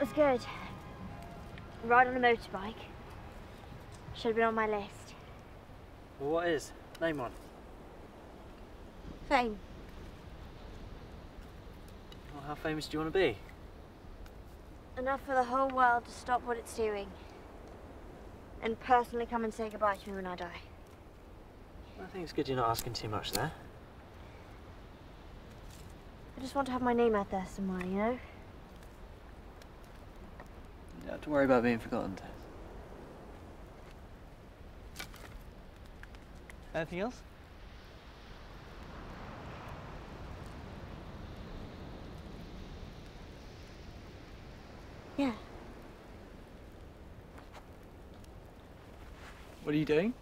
was good. Ride on a motorbike. Should have been on my list. Well, what is? Name one. Fame. Well, how famous do you want to be? Enough for the whole world to stop what it's doing. And personally come and say goodbye to me when I die. I think it's good you're not asking too much there. I just want to have my name out there somewhere, you know? You don't have to worry about being forgotten, Tess. Anything else? Yeah. What are you doing?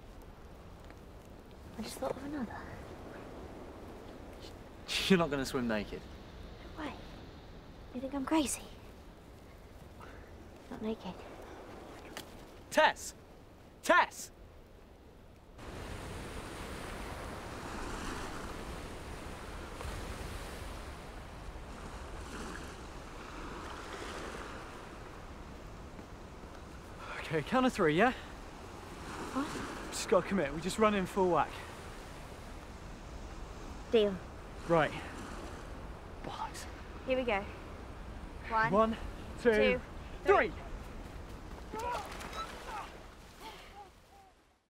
I just thought of another. You're not going to swim naked. Why? You think I'm crazy? Not naked. Tess! Tess! Okay, count of three, yeah? What? Just gotta commit. We just run in full whack. Deal. Right. Bollocks. Here we go. One, One, two, two, three. Three.